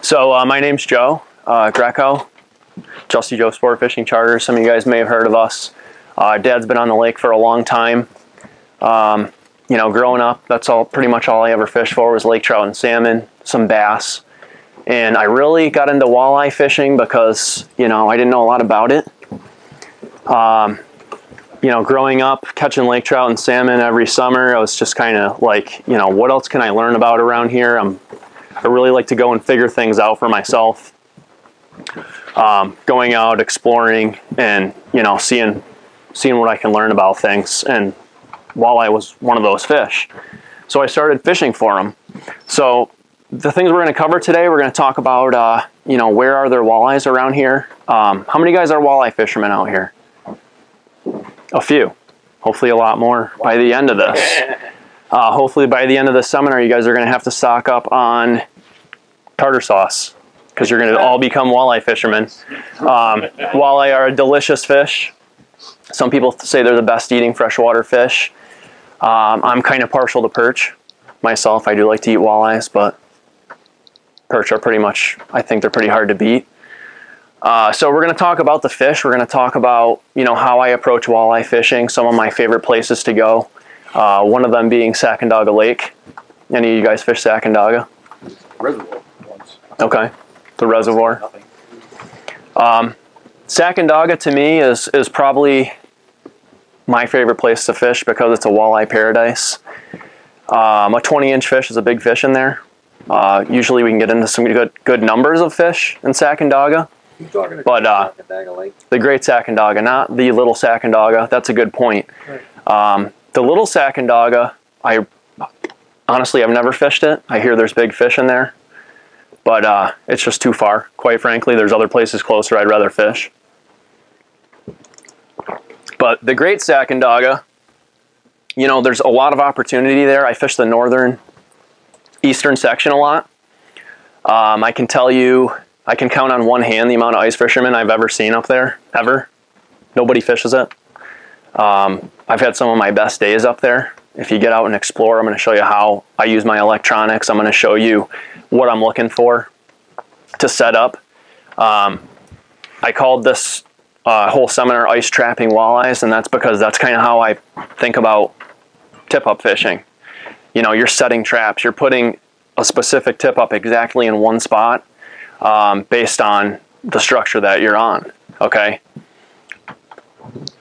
So uh, my name's Joe uh, Greco, Chelsea Joe Sport Fishing Charter. Some of you guys may have heard of us. Uh, Dad's been on the lake for a long time. Um, you know, growing up, that's all pretty much all I ever fished for was lake trout and salmon, some bass. And I really got into walleye fishing because, you know, I didn't know a lot about it. Um, you know, growing up, catching lake trout and salmon every summer, I was just kind of like, you know, what else can I learn about around here? I'm, I really like to go and figure things out for myself. Um, going out, exploring, and you know, seeing, seeing what I can learn about things. And walleye was one of those fish. So I started fishing for them. So the things we're going to cover today, we're going to talk about, uh, you know, where are there walleyes around here? Um, how many guys are walleye fishermen out here? A few. Hopefully a lot more by the end of this. Uh, hopefully by the end of the seminar, you guys are going to have to stock up on tartar sauce because you're going to all become walleye fishermen. Um, walleye are a delicious fish. Some people say they're the best eating freshwater fish. Um, I'm kind of partial to perch myself. I do like to eat walleyes, but perch are pretty much, I think they're pretty hard to beat. Uh, so we're going to talk about the fish. We're going to talk about, you know, how I approach walleye fishing, some of my favorite places to go. Uh, one of them being Sacandaga Lake. Any of you guys fish Sacandaga? Reservoir once. Okay, the reservoir. Nothing. Um, Sacandaga to me is is probably my favorite place to fish because it's a walleye paradise. Um, a 20 inch fish is a big fish in there. Uh, usually we can get into some good good numbers of fish in Sacandaga. But, uh, The great Sacandaga, not the little Sacandaga. That's a good point. Um, the little Sacandaga, I honestly I've never fished it. I hear there's big fish in there, but uh, it's just too far. Quite frankly, there's other places closer I'd rather fish. But the Great Sacandaga, you know, there's a lot of opportunity there. I fish the northern, eastern section a lot. Um, I can tell you, I can count on one hand the amount of ice fishermen I've ever seen up there, ever. Nobody fishes it. Um, I've had some of my best days up there. If you get out and explore, I'm going to show you how I use my electronics. I'm going to show you what I'm looking for to set up. Um, I called this uh, whole seminar ice trapping walleyes, and that's because that's kind of how I think about tip up fishing. You know, you're setting traps, you're putting a specific tip up exactly in one spot um, based on the structure that you're on. Okay.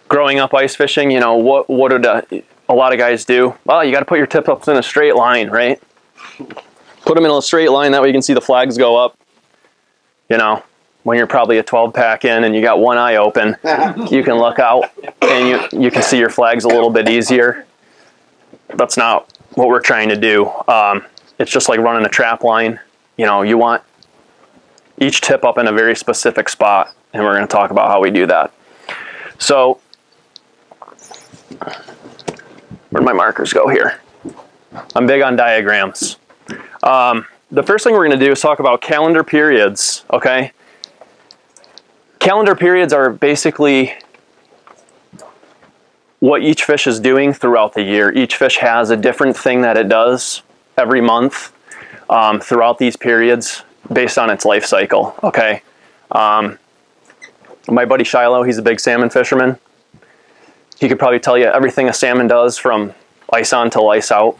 Growing up ice fishing, you know what? What did a, a lot of guys do? Well, you got to put your tip ups in a straight line, right? Put them in a straight line. That way you can see the flags go up. You know, when you're probably a 12 pack in and you got one eye open, you can look out and you, you can see your flags a little bit easier. That's not what we're trying to do. Um, it's just like running a trap line. You know, you want each tip up in a very specific spot, and we're going to talk about how we do that. So, where'd my markers go here? I'm big on diagrams. Um, the first thing we're going to do is talk about calendar periods, okay? Calendar periods are basically what each fish is doing throughout the year. Each fish has a different thing that it does every month um, throughout these periods based on its life cycle, okay? Um, my buddy Shiloh, he's a big salmon fisherman. He could probably tell you everything a salmon does from ice on to ice out.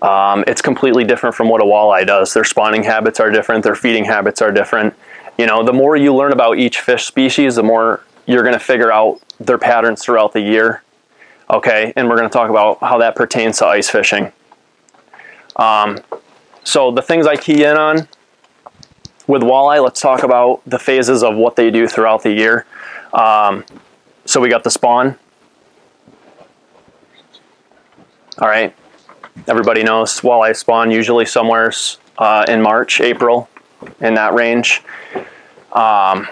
Um, it's completely different from what a walleye does. Their spawning habits are different, their feeding habits are different. You know, the more you learn about each fish species, the more you're going to figure out their patterns throughout the year. Okay, and we're going to talk about how that pertains to ice fishing. Um, so the things I key in on with walleye, let's talk about the phases of what they do throughout the year. Um, so we got the spawn. All right, everybody knows walleye spawn usually somewhere uh, in March, April, in that range. Um,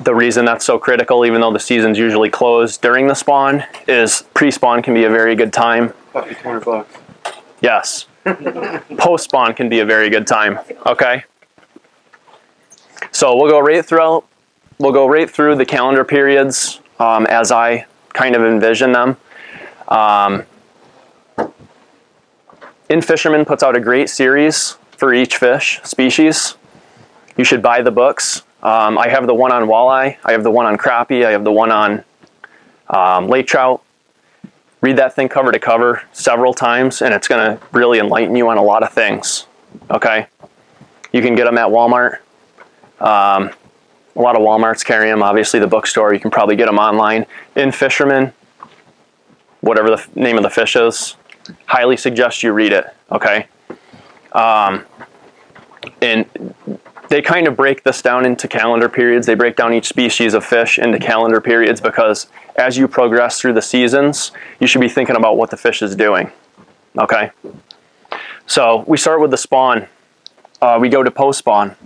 the reason that's so critical, even though the season's usually closed during the spawn, is pre-spawn can be a very good time. Puppy 200 bucks. Yes. Post-spawn can be a very good time. Okay. So we'll go right through. We'll go right through the calendar periods um, as I kind of envision them. Um, In-Fisherman puts out a great series for each fish species. You should buy the books. Um, I have the one on walleye, I have the one on crappie, I have the one on um, lake trout. Read that thing cover to cover several times, and it's going to really enlighten you on a lot of things. Okay? You can get them at Walmart. Um, a lot of Walmarts carry them. Obviously, the bookstore, you can probably get them online. In-Fisherman, whatever the name of the fish is, highly suggest you read it. Okay? Um, and they kind of break this down into calendar periods. They break down each species of fish into calendar periods because as you progress through the seasons, you should be thinking about what the fish is doing. Okay? So we start with the spawn. Uh, we go to post spawn.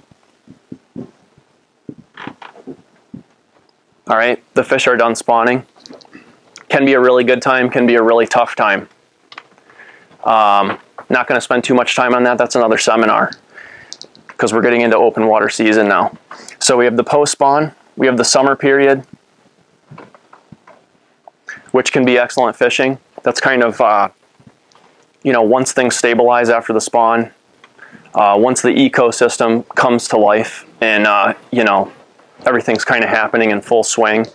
All right, the fish are done spawning. Can be a really good time, can be a really tough time. Um, not going to spend too much time on that. That's another seminar because we're getting into open water season now. So we have the post spawn, we have the summer period, which can be excellent fishing. That's kind of, uh, you know, once things stabilize after the spawn, uh, once the ecosystem comes to life and, uh, you know, everything's kind of happening in full swing,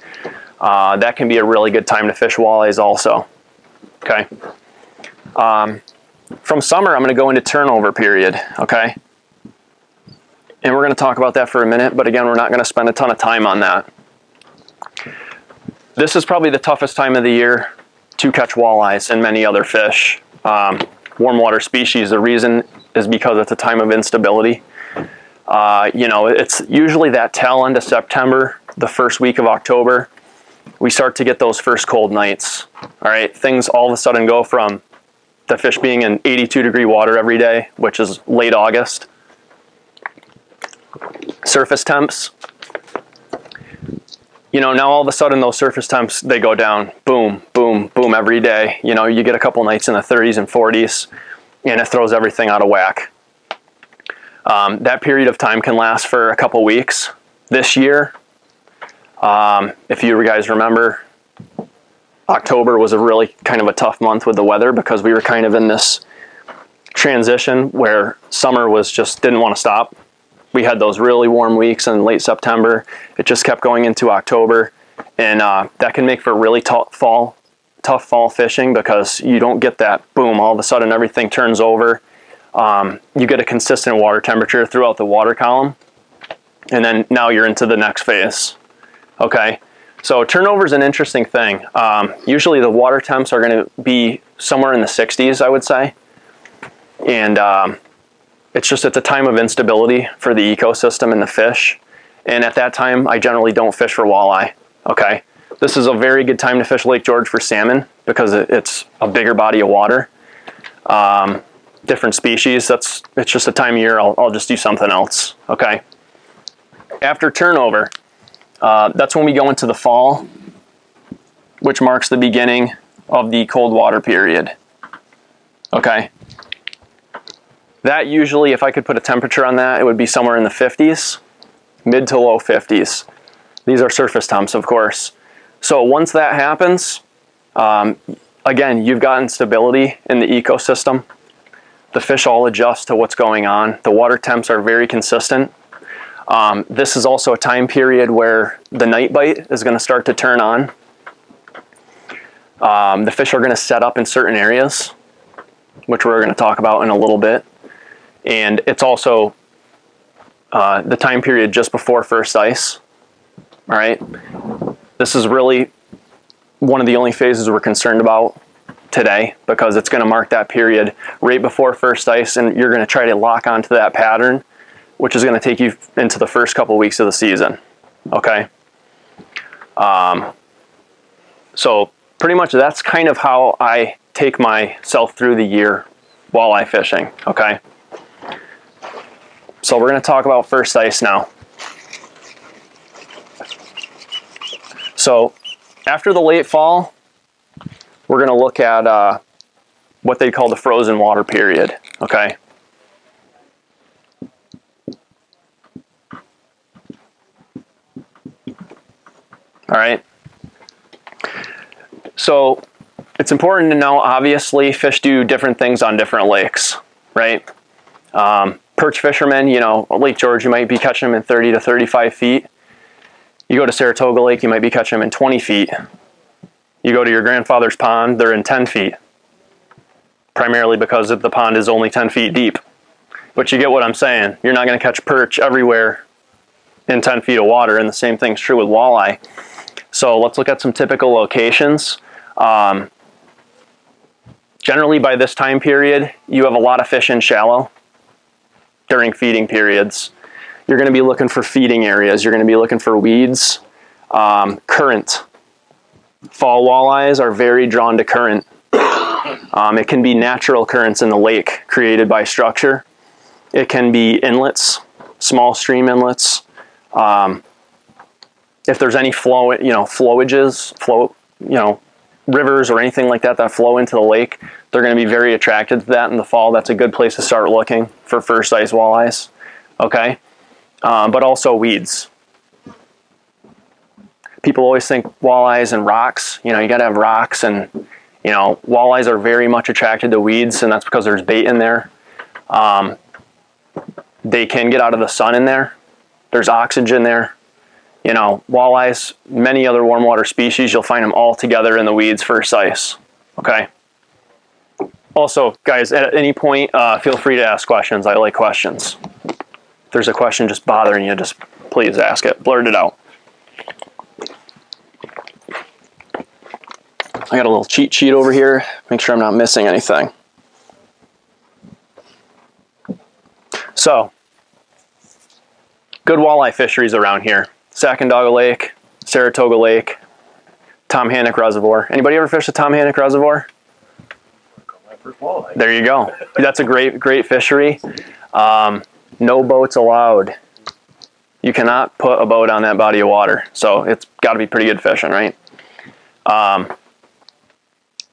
uh, that can be a really good time to fish walleyes also. Okay. Um, from summer, I'm going to go into turnover period. Okay. And we're going to talk about that for a minute, but again, we're not going to spend a ton of time on that. This is probably the toughest time of the year to catch walleyes and many other fish. Um, warm water species, the reason is because it's a time of instability. Uh, you know, it's usually that tail end of September, the first week of October, we start to get those first cold nights. All right, things all of a sudden go from the fish being in 82 degree water every day, which is late August, surface temps. You know, now all of a sudden those surface temps, they go down, boom, boom, boom every day. You know, you get a couple nights in the 30s and 40s and it throws everything out of whack. Um, that period of time can last for a couple weeks. This year, um, if you guys remember, October was a really kind of a tough month with the weather because we were kind of in this transition where summer was just didn't want to stop we had those really warm weeks in late September. It just kept going into October, and uh, that can make for really tough fall, tough fall fishing because you don't get that boom. All of a sudden, everything turns over. Um, you get a consistent water temperature throughout the water column, and then now you're into the next phase. Okay, so turnover is an interesting thing. Um, usually, the water temps are going to be somewhere in the 60s, I would say, and um, it's just it's a time of instability for the ecosystem and the fish. And at that time, I generally don't fish for walleye. Okay. This is a very good time to fish Lake George for salmon because it's a bigger body of water. Um, different species. That's it's just a time of year. I'll, I'll just do something else. Okay. After turnover, uh, that's when we go into the fall, which marks the beginning of the cold water period. Okay. That usually, if I could put a temperature on that, it would be somewhere in the 50s, mid to low 50s. These are surface temps, of course. So once that happens, um, again, you've gotten stability in the ecosystem. The fish all adjust to what's going on. The water temps are very consistent. Um, this is also a time period where the night bite is going to start to turn on. Um, the fish are going to set up in certain areas, which we're going to talk about in a little bit and it's also uh, the time period just before first ice. All right, this is really one of the only phases we're concerned about today because it's going to mark that period right before first ice, and you're going to try to lock onto that pattern, which is going to take you into the first couple weeks of the season. Okay. Um, so pretty much that's kind of how I take myself through the year walleye fishing. Okay. So we're going to talk about first ice now. So after the late fall, we're going to look at uh, what they call the frozen water period, okay? All right. So it's important to know, obviously, fish do different things on different lakes, right? Um, perch fishermen, you know, Lake George, you might be catching them in 30 to 35 feet. You go to Saratoga Lake, you might be catching them in 20 feet. You go to your grandfather's pond, they're in 10 feet, primarily because the pond is only 10 feet deep. But you get what I'm saying. You're not going to catch perch everywhere in 10 feet of water, and the same thing's true with walleye. So let's look at some typical locations. Um, generally, by this time period, you have a lot of fish in shallow during feeding periods. You're going to be looking for feeding areas. You're going to be looking for weeds, um, current. Fall walleyes are very drawn to current. Um, it can be natural currents in the lake created by structure. It can be inlets, small stream inlets. Um, if there's any flow, you know, flowages, flow, you know, rivers or anything like that that flow into the lake, they're going to be very attracted to that in the fall. That's a good place to start looking for first ice walleyes. Okay, um, but also weeds. People always think walleyes and rocks. You know, you got to have rocks, and you know, walleyes are very much attracted to weeds, and that's because there's bait in there. Um, they can get out of the sun in there. There's oxygen there. You know, walleyes, many other warm water species, you'll find them all together in the weeds first ice. Okay. Also, guys, at any point, uh, feel free to ask questions. I like questions. If there's a question just bothering you, just please ask it. Blurt it out. I got a little cheat sheet over here. Make sure I'm not missing anything. So, good walleye fisheries around here. Sacandaga Lake, Saratoga Lake, Tomhannock Reservoir. Anybody ever fish the Tomhannock Reservoir? There you go. That's a great, great fishery. Um, no boats allowed. You cannot put a boat on that body of water. So it's got to be pretty good fishing, right? Um,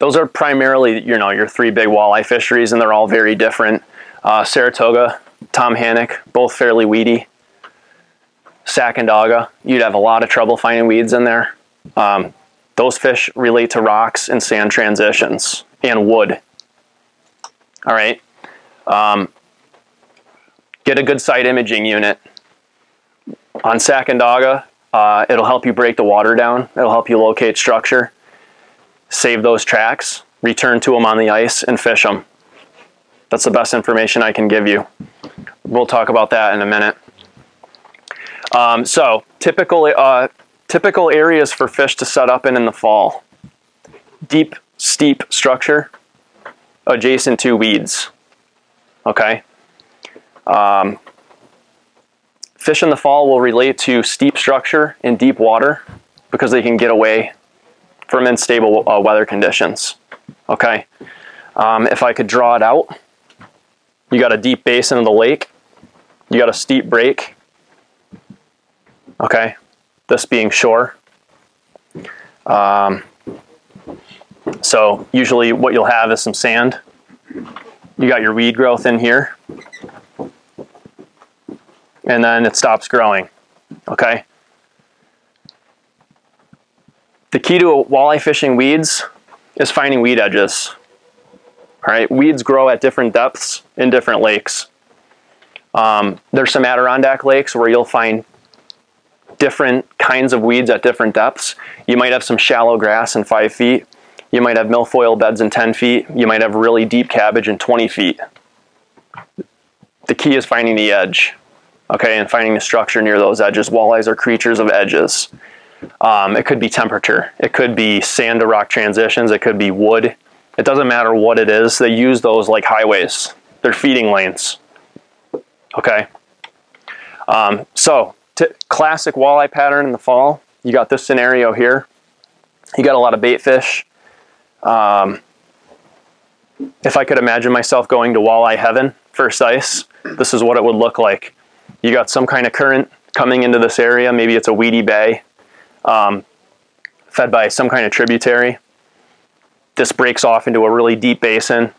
those are primarily, you know, your three big walleye fisheries, and they're all very different. Uh, Saratoga, Tomhannock, both fairly weedy. Sacandaga, you'd have a lot of trouble finding weeds in there. Um, those fish relate to rocks and sand transitions and wood. All right. Um, get a good side imaging unit. On Sacandaga, uh, it'll help you break the water down. It'll help you locate structure. Save those tracks, return to them on the ice, and fish them. That's the best information I can give you. We'll talk about that in a minute. Um, so typical, uh, typical areas for fish to set up in in the fall. Deep, steep structure adjacent to weeds. Okay. Um, fish in the fall will relate to steep structure in deep water because they can get away from unstable uh, weather conditions. Okay. Um, if I could draw it out, you got a deep basin of the lake, you got a steep break. Okay. This being shore. Um, so usually what you'll have is some sand. You got your weed growth in here. And then it stops growing, okay? The key to walleye fishing weeds is finding weed edges. All right, weeds grow at different depths in different lakes. Um, there's some Adirondack lakes where you'll find different kinds of weeds at different depths. You might have some shallow grass in five feet. You might have milfoil beds in 10 feet. You might have really deep cabbage in 20 feet. The key is finding the edge, okay, and finding the structure near those edges. Walleyes are creatures of edges. Um, it could be temperature. It could be sand to rock transitions. It could be wood. It doesn't matter what it is. They use those like highways. They're feeding lanes. Okay. Um, so classic walleye pattern in the fall. You got this scenario here. You got a lot of bait fish. Um, if I could imagine myself going to walleye heaven first ice, this is what it would look like. You got some kind of current coming into this area. Maybe it's a weedy bay um, fed by some kind of tributary. This breaks off into a really deep basin.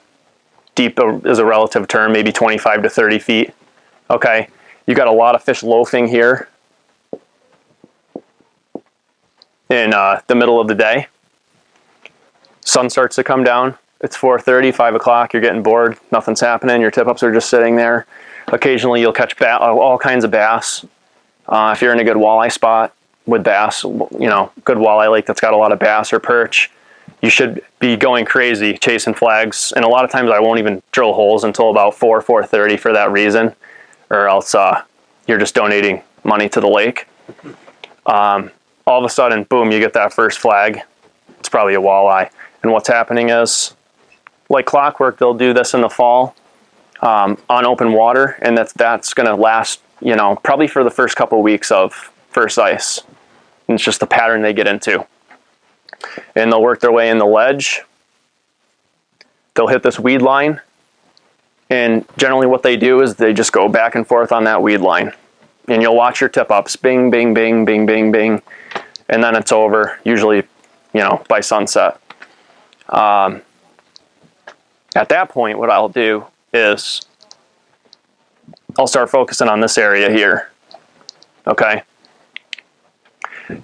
Deep is a relative term, maybe 25 to 30 feet. Okay, you got a lot of fish loafing here in uh, the middle of the day. Sun starts to come down. It's 4.30, 5 o'clock, you're getting bored, nothing's happening, your tip-ups are just sitting there. Occasionally you'll catch uh, all kinds of bass. Uh, if you're in a good walleye spot with bass, you know, good walleye lake that's got a lot of bass or perch, you should be going crazy chasing flags. And a lot of times I won't even drill holes until about 4, 4.30 for that reason, or else uh, you're just donating money to the lake. Um, all of a sudden, boom, you get that first flag. It's probably a walleye. And what's happening is, like clockwork, they'll do this in the fall um, on open water, and that's that's going to last, you know, probably for the first couple weeks of first ice. And it's just the pattern they get into. And they'll work their way in the ledge. They'll hit this weed line, and generally, what they do is they just go back and forth on that weed line. And you'll watch your tip ups bing, bing, bing, bing, bing, bing. And then it's over, usually, you know, by sunset. Um, at that point, what I'll do is I'll start focusing on this area here. Okay.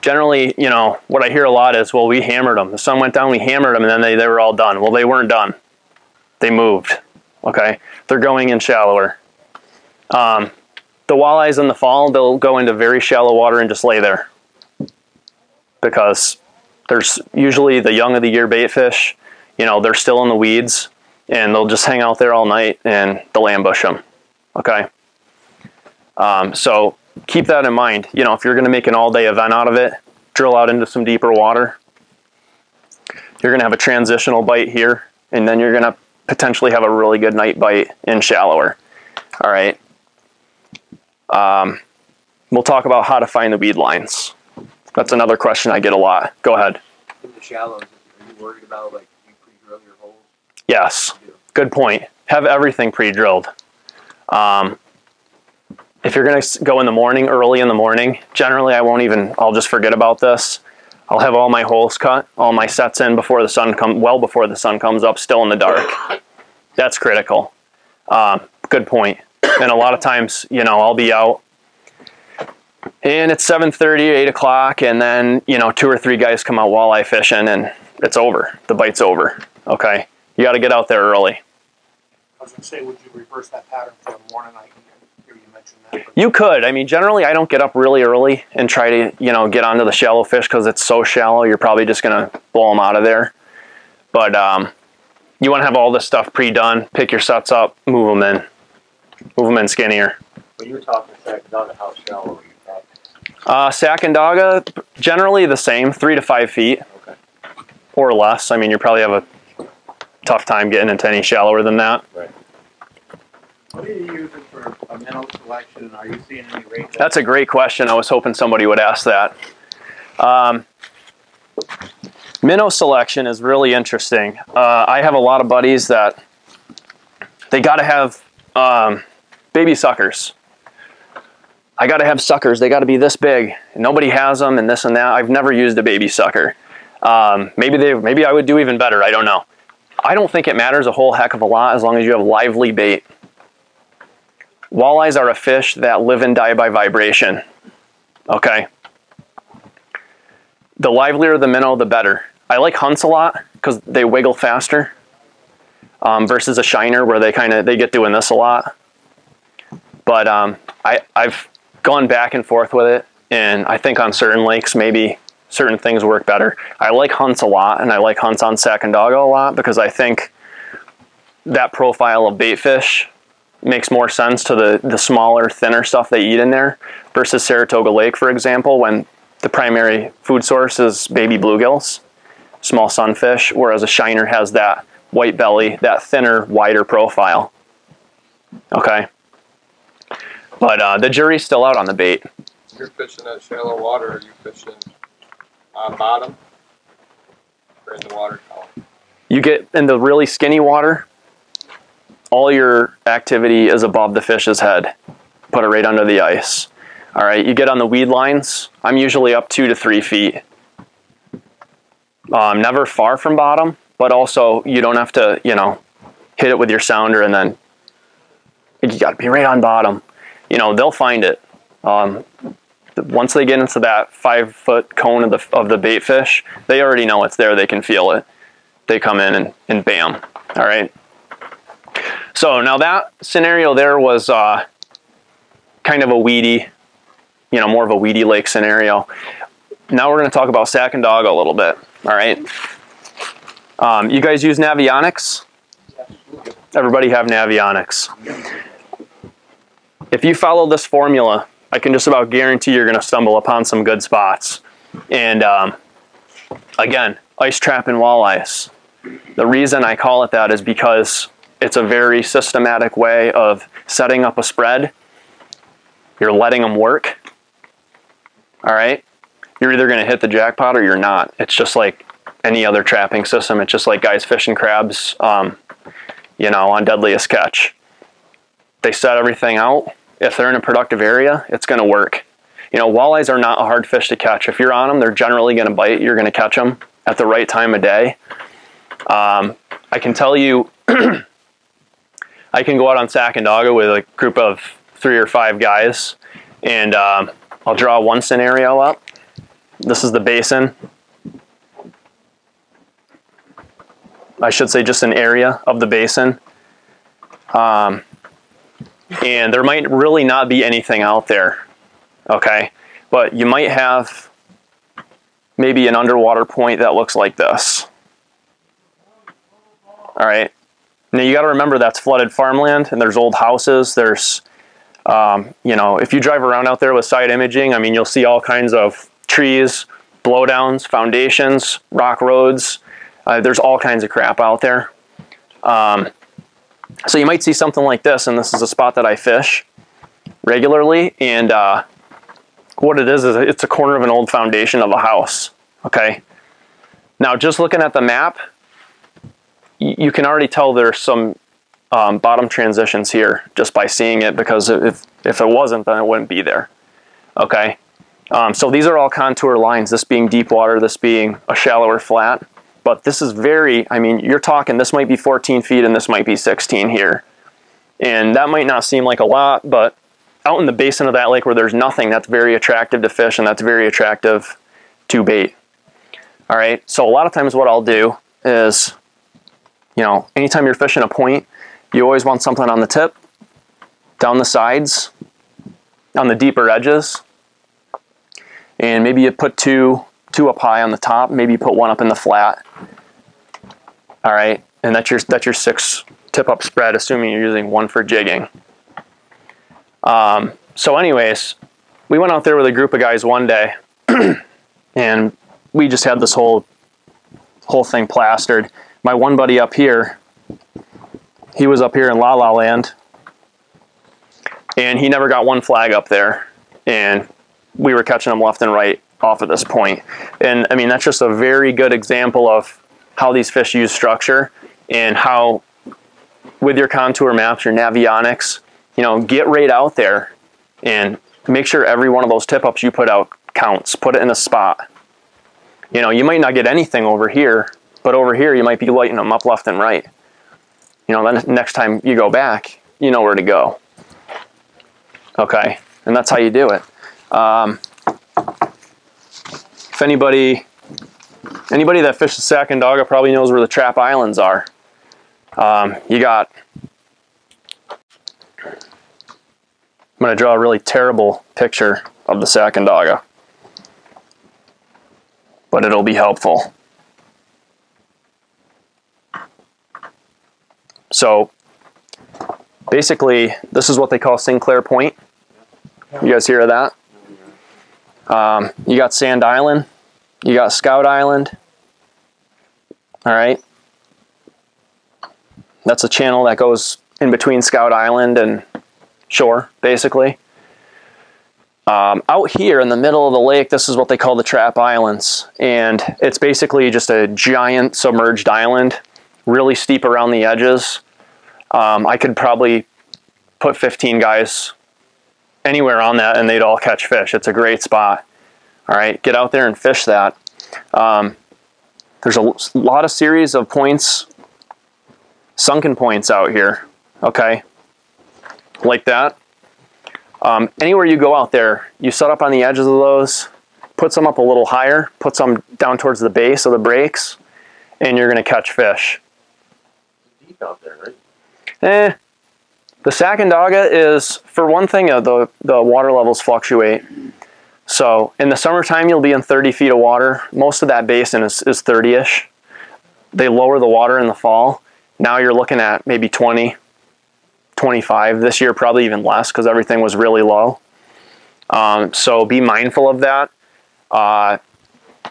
Generally, you know, what I hear a lot is, well, we hammered them. The sun went down, we hammered them, and then they, they were all done. Well, they weren't done. They moved. Okay. They're going in shallower. Um, the walleyes in the fall, they'll go into very shallow water and just lay there. Because there's usually the young of the year bait fish, you know, they're still in the weeds and they'll just hang out there all night and they'll ambush them. Okay. Um, so keep that in mind. You know, if you're going to make an all day event out of it, drill out into some deeper water. You're going to have a transitional bite here, and then you're going to potentially have a really good night bite in shallower. All right. Um, we'll talk about how to find the weed lines. That's another question I get a lot. Go ahead. In the shallows, are you worried about like you pre-drill your holes? Yes. Good point. Have everything pre-drilled. Um, if you're going to go in the morning, early in the morning, generally I won't even, I'll just forget about this. I'll have all my holes cut, all my sets in before the sun come, well before the sun comes up, still in the dark. That's critical. Um, good point. And a lot of times, you know, I'll be out and it's 7.30, 8 o'clock, and then, you know, two or three guys come out walleye fishing and it's over. The bite's over, okay? You got to get out there early. I was gonna say, would you reverse that pattern for the morning? Hear you mention that. but- You could. I mean, generally, I don't get up really early and try to, you know, get onto the shallow fish because it's so shallow. You're probably just gonna blow them out of there. But um, you want to have all this stuff pre-done. Pick your sets up, move them in, move them in skinnier. When you were talking dog, how shallow are you talking? Uh, Sacandaga, generally the same, three to five feet Okay. or less. I mean, you probably have a tough time getting into any shallower than that. What are you using for a minnow selection? Are you seeing any rates? That's a great question. I was hoping somebody would ask that. Um, minnow selection is really interesting. Uh, I have a lot of buddies that they got to have um, baby suckers. I got to have suckers. They got to be this big. Nobody has them, and this and that. I've never used a baby sucker. Um, maybe they, maybe I would do even better. I don't know. I don't think it matters a whole heck of a lot as long as you have lively bait. Walleyes are a fish that live and die by vibration. Okay. The livelier the minnow, the better. I like hunts a lot because they wiggle faster um, versus a shiner where they kind of they get doing this a lot. But um, I I've gone back and forth with it, and I think on certain lakes maybe certain things work better. I like hunts a lot, and I like hunts on Sacandaga a lot because I think that profile of bait fish makes more sense to the, the smaller, thinner stuff they eat in there versus Saratoga Lake, for example, when the primary food source is baby bluegills, small sunfish, whereas a shiner has that white belly, that thinner, wider profile. Okay. But uh, the jury's still out on the bait. You're fishing at shallow water, are you fishing on bottom or in the water column? You get in the really skinny water, all your activity is above the fish's head. Put it right under the ice. All right, you get on the weed lines. I'm usually up two to three feet. Um, never far from bottom, but also you don't have to, you know, hit it with your sounder and then you got to be right on bottom. You know, they'll find it. Um, once they get into that five foot cone of the of the bait fish, they already know it's there. They can feel it. They come in and, and bam. All right. So now that scenario there was uh, kind of a weedy, you know, more of a weedy lake scenario. Now we're going to talk about Sacandaga a little bit. All right. Um, you guys use Navionics? Everybody have Navionics. If you follow this formula, I can just about guarantee you're going to stumble upon some good spots. And um, again, ice trap and walleyes. The reason I call it that is because it's a very systematic way of setting up a spread. You're letting them work. All right. You're either going to hit the jackpot or you're not. It's just like any other trapping system. It's just like guys fishing crabs, um, you know, on deadliest catch. They set everything out. If they're in a productive area, it's going to work. You know, walleyes are not a hard fish to catch. If you're on them, they're generally going to bite. You're going to catch them at the right time of day. Um, I can tell you, I can go out on Sacandaga with a group of three or five guys, and um, I'll draw one scenario up. This is the basin. I should say just an area of the basin. Um, and there might really not be anything out there, okay? But you might have maybe an underwater point that looks like this. All right. Now you got to remember that's flooded farmland and there's old houses. There's, um, you know, if you drive around out there with side imaging, I mean, you'll see all kinds of trees, blowdowns, foundations, rock roads. Uh, there's all kinds of crap out there. Um, so you might see something like this, and this is a spot that I fish regularly. And uh, what it is is it's a corner of an old foundation of a house. Okay. Now, just looking at the map, you can already tell there's some um, bottom transitions here just by seeing it because if, if it wasn't, then it wouldn't be there. Okay. Um, so these are all contour lines, this being deep water, this being a shallower flat. But this is very, I mean, you're talking, this might be 14 feet and this might be 16 here. And that might not seem like a lot, but out in the basin of that lake where there's nothing, that's very attractive to fish and that's very attractive to bait. All right, so a lot of times what I'll do is, you know, anytime you're fishing a point, you always want something on the tip, down the sides, on the deeper edges, and maybe you put two two up high on the top. Maybe you put one up in the flat. All right, and that's your that's your six tip up spread, assuming you're using one for jigging. Um, so, anyways, we went out there with a group of guys one day, and we just had this whole whole thing plastered. My one buddy up here, he was up here in La La Land, and he never got one flag up there, and we were catching them left and right off of this point. And I mean, that's just a very good example of how these fish use structure and how with your contour maps, your navionics, you know, get right out there and make sure every one of those tip ups you put out counts. Put it in a spot. You know, you might not get anything over here, but over here you might be lighting them up left and right. You know, then next time you go back, you know where to go. Okay, and that's how you do it. Um, if anybody anybody that fishes Sacandaga probably knows where the trap islands are. Um, you got I'm going to draw a really terrible picture of the Sacandaga, but it'll be helpful. So basically, this is what they call Sinclair Point. You guys hear of that? Um, you got Sand Island, you got Scout Island. All right. That's a channel that goes in between Scout Island and shore, basically. Um, out here in the middle of the lake, this is what they call the Trap Islands. And it's basically just a giant submerged island, really steep around the edges. Um, I could probably put 15 guys anywhere on that and they'd all catch fish. It's a great spot. All right, get out there and fish that. Um, there's a lot of series of points, sunken points out here. Okay, like that. Um, anywhere you go out there, you set up on the edges of those, put some up a little higher, put some down towards the base of the breaks, and you're going to catch fish. Out there, right? Eh, The Sacandaga is, for one thing, uh, the, the water levels fluctuate. So in the summertime, you'll be in 30 feet of water. Most of that basin is, is 30-ish. They lower the water in the fall. Now you're looking at maybe 20, 25. This year, probably even less because everything was really low. Um, so be mindful of that. Uh,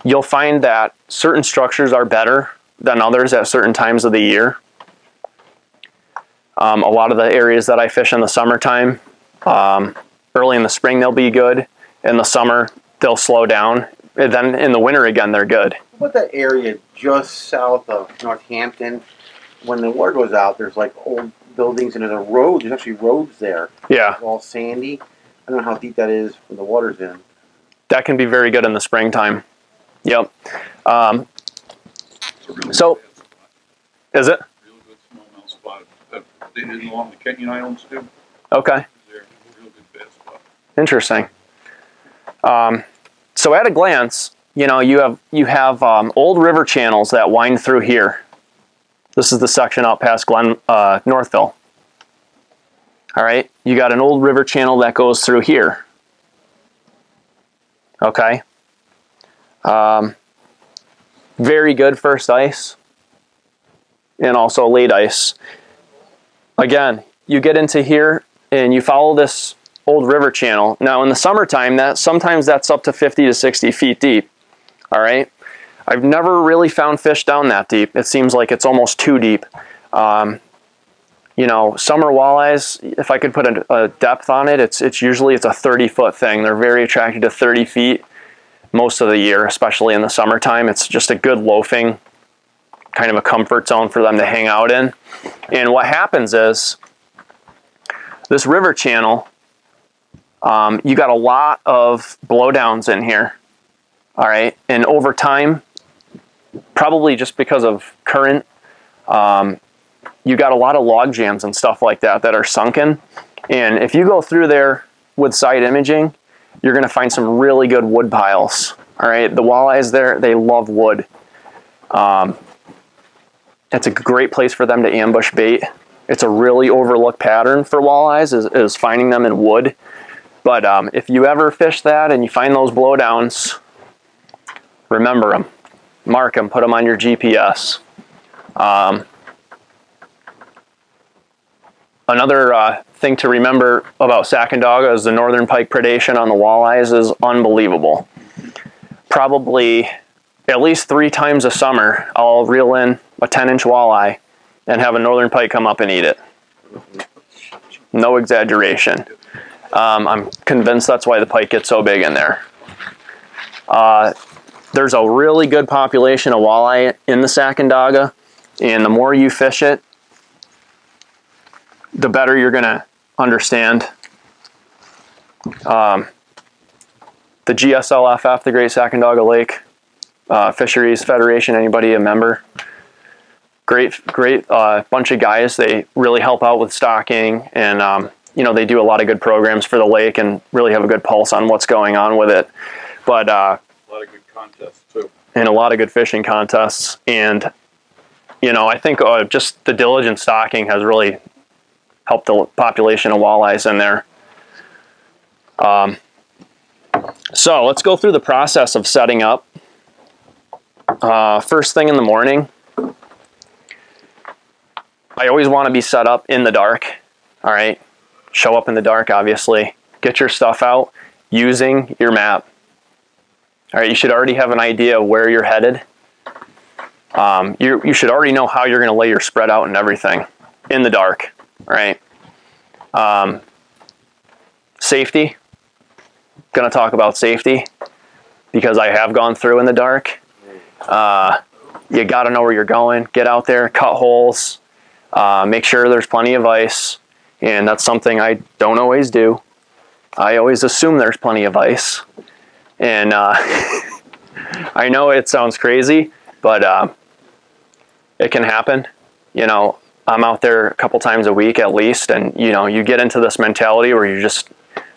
you'll find that certain structures are better than others at certain times of the year. Um, a lot of the areas that I fish in the summertime, um, early in the spring they'll be good. In the summer they'll slow down. And then in the winter again they're good. What about that area just south of Northampton? When the water goes out, there's like old buildings and there's a road. There's actually roads there. Yeah, It's all sandy. I don't know how deep that is when the water's in. that can be very good in the springtime. Yep. Um, It's a really So- is it? Real good smallmouth spot. That they did along the Islands too. Okay. There, real good bed spot. Interesting. Um, so at a glance, you know, you have you have um, old river channels that wind through here. This is the section out past Glen uh, Northville. All right, you got an old river channel that goes through here. Okay. Um, very good first ice, and also late ice. Again, you get into here and you follow this old river channel. Now in the summertime, that sometimes that's up to 50 to 60 feet deep. All right. I've never really found fish down that deep. It seems like it's almost too deep. Um, you know, summer walleyes, if I could put a, a depth on it, it's it's usually it's a 30 foot thing. They're very attracted to 30 feet most of the year, especially in the summertime. It's just a good loafing, kind of a comfort zone for them to hang out in. And what happens is this river channel, um, you got a lot of blowdowns in here. All right. And over time, probably just because of current, um, you got a lot of log jams and stuff like that that are sunken. And if you go through there with side imaging, you're going to find some really good wood piles. All right. The walleyes there, they love wood. Um, it's a great place for them to ambush bait. It's a really overlooked pattern for walleyes is, is finding them in wood. But um, if you ever fish that and you find those blowdowns, remember them, mark them, put them on your GPS. Um, another uh, thing to remember about Sacandaga is the northern pike predation on the walleyes is unbelievable. Probably at least three times a summer, I'll reel in a 10 inch walleye and have a northern pike come up and eat it. No exaggeration. Um, I'm convinced that's why the pike gets so big in there. Uh, there's a really good population of walleye in the Sacandaga, and the more you fish it, the better you're going to understand. Um, the GSLFF, the Great Sacandaga Lake uh, Fisheries Federation, anybody a member? Great, great uh, bunch of guys. They really help out with stocking, and um, you know they do a lot of good programs for the lake, and really have a good pulse on what's going on with it. But uh, A lot of good contests too. and a lot of good fishing contests. And you know, I think uh, just the diligent stocking has really helped the population of walleyes in there. Um, so let's go through the process of setting up. Uh, first thing in the morning, I always want to be set up in the dark. All right, show up in the dark, obviously. Get your stuff out using your map. All right, you should already have an idea of where you're headed. Um, you you should already know how you're going to lay your spread out and everything in the dark, All right. Um, safety. Going to talk about safety because I have gone through in the dark. Uh, you got to know where you're going. Get out there, cut holes, uh, make sure there's plenty of ice, and that's something I don't always do. I always assume there's plenty of ice, and uh, I know it sounds crazy, but uh, it can happen. You know, I'm out there a couple times a week at least, and you know, you get into this mentality where you just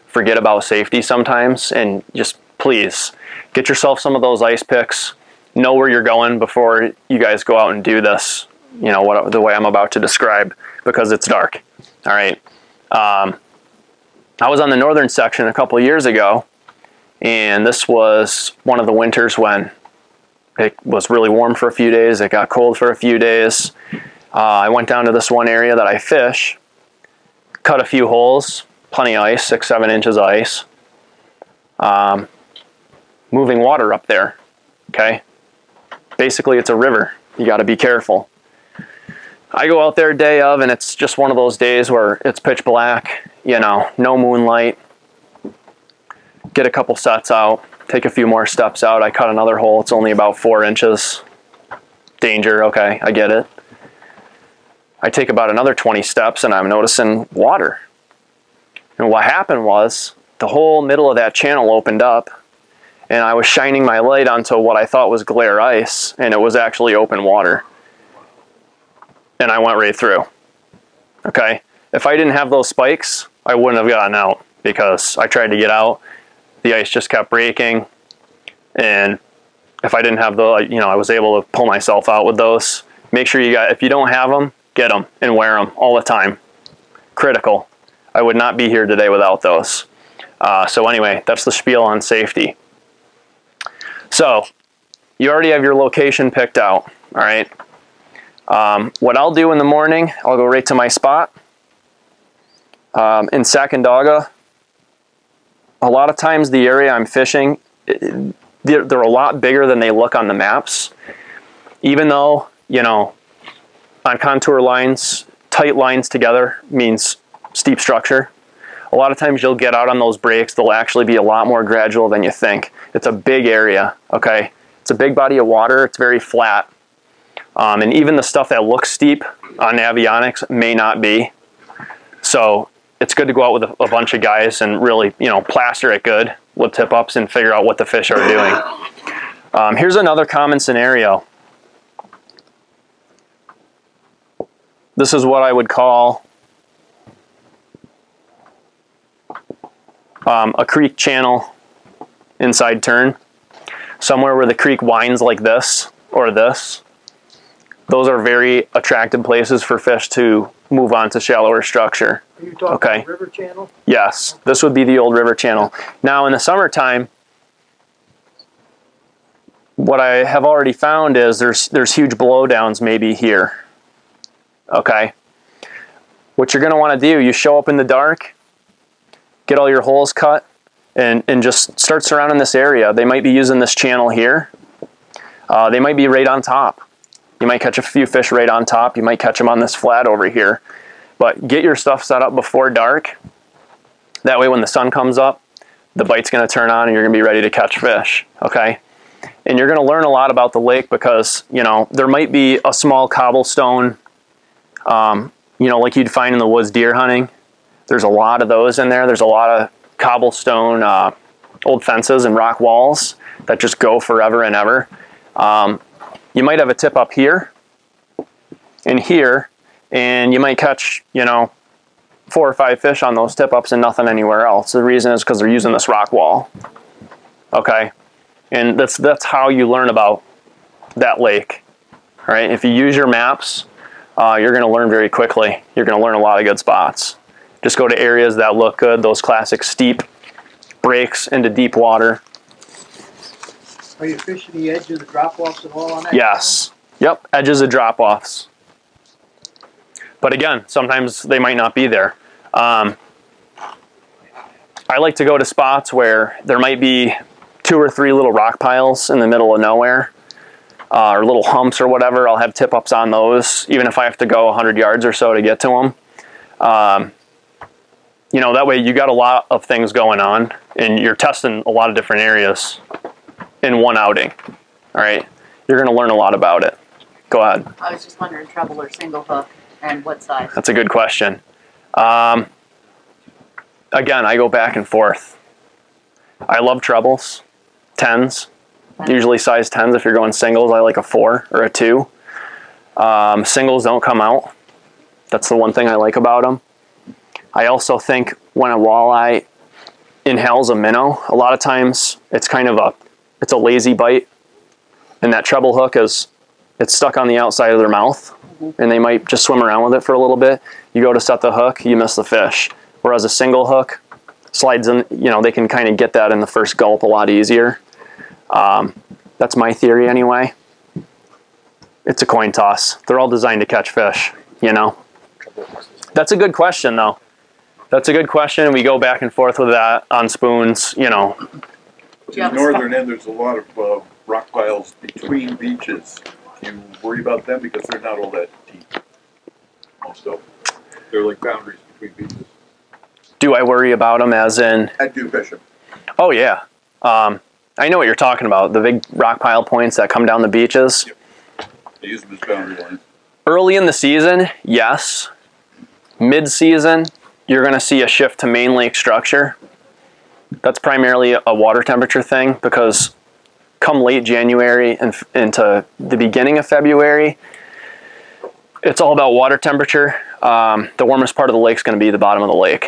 forget about safety sometimes, and just please get yourself some of those ice picks. Know where you're going before you guys go out and do this. You know what the way I'm about to describe because it's dark. All right. Um, I was on the northern section a couple years ago, and this was one of the winters when it was really warm for a few days. It got cold for a few days. Uh, I went down to this one area that I fish, cut a few holes, plenty of ice, six, seven inches of ice. Um, moving water up there, okay? Basically, it's a river. You got to be careful. I go out there day of, and it's just one of those days where it's pitch black, you know, no moonlight. Get a couple sets out, take a few more steps out. I cut another hole. It's only about four inches. Danger, okay, I get it. I take about another 20 steps and I'm noticing water. And what happened was the whole middle of that channel opened up and I was shining my light onto what I thought was glare ice and it was actually open water. And I went right through. Okay. If I didn't have those spikes, I wouldn't have gotten out because I tried to get out. The ice just kept breaking. And if I didn't have the, you know, I was able to pull myself out with those. Make sure you got, if you don't have them, get them and wear them all the time. Critical. I would not be here today without those. Uh, so anyway, that's the spiel on safety. So you already have your location picked out, all right? Um, what I'll do in the morning, I'll go right to my spot. Um, in Sacandaga, a lot of times the area I'm fishing, they're, they're a lot bigger than they look on the maps. Even though, you know, on contour lines, tight lines together means steep structure. A lot of times you'll get out on those breaks, they'll actually be a lot more gradual than you think. It's a big area, okay? It's a big body of water, it's very flat. Um, and even the stuff that looks steep on Navionics may not be. So it's good to go out with a, a bunch of guys and really, you know, plaster it good with tip ups and figure out what the fish are doing. Um, here's another common scenario. This is what I would call um, a creek channel inside turn. Somewhere where the creek winds like this or this. Those are very attractive places for fish to move on to shallower structure. Are you talking Okay. river channel? Yes, this would be the old river channel. Now in the summertime, what I have already found is there's there's huge blowdowns maybe here. Okay. What you're gonna want to do, you show up in the dark, get all your holes cut, and, and just start surrounding this area. They might be using this channel here. Uh, they might be right on top. You might catch a few fish right on top. You might catch them on this flat over here. But get your stuff set up before dark. That way when the sun comes up, the bite's gonna turn on and you're gonna be ready to catch fish, okay? And you're gonna learn a lot about the lake because, you know, there might be a small cobblestone, um, you know, like you'd find in the woods deer hunting. There's a lot of those in there. There's a lot of cobblestone uh, old fences and rock walls that just go forever and ever. Um, you might have a tip up here and here, and you might catch, you know, four or five fish on those tip ups and nothing anywhere else. The reason is because they're using this rock wall. Okay, and that's that's how you learn about that lake. Right, if you use your maps, uh, you're going to learn very quickly. You're going to learn a lot of good spots. Just go to areas that look good, those classic steep breaks into deep water. Are you fishing the edge of the drop offs at all on that? Yes. Yep, edges of drop offs. But again, sometimes they might not be there. Um, I like to go to spots where there might be two or three little rock piles in the middle of nowhere, uh, or little humps or whatever. I'll have tip ups on those, even if I have to go 100 yards or so to get to them. Um, you know, that way you got a lot of things going on and you're testing a lot of different areas in one outing. All right, you're going to learn a lot about it. Go ahead. I was just wondering treble or single hook and what size. That's a good question. Um, again, I go back and forth. I love trebles, tens, usually size tens. If you're going singles, I like a four or a two. Um, singles don't come out. That's the one thing I like about them. I also think when a walleye inhales a minnow, a lot of times it's kind of a it's a lazy bite, and that treble hook is it's stuck on the outside of their mouth, and they might just swim around with it for a little bit. You go to set the hook, you miss the fish. Whereas a single hook slides in, you know, they can kind of get that in the first gulp a lot easier. Um, that's my theory anyway. It's a coin toss. They're all designed to catch fish, you know. That's a good question though. That's a good question. We go back and forth with that on spoons, you know. But Yeah. the northern end, there's a lot of uh, rock piles between beaches. Do you worry about them because they're not all that deep? Most of them. They're like boundaries between beaches. Do I worry about them as in I do fish them. Oh yeah. Um, I know what you're talking about. The big rock pile points that come down the beaches. They use them as boundary lines. Early in the season, yes. Mid season, you're going to see a shift to main lake structure. That's primarily a water temperature thing because come late January and f- into the beginning of February, it's all about water temperature. Um, the warmest part of the lake is going to be the bottom of the lake.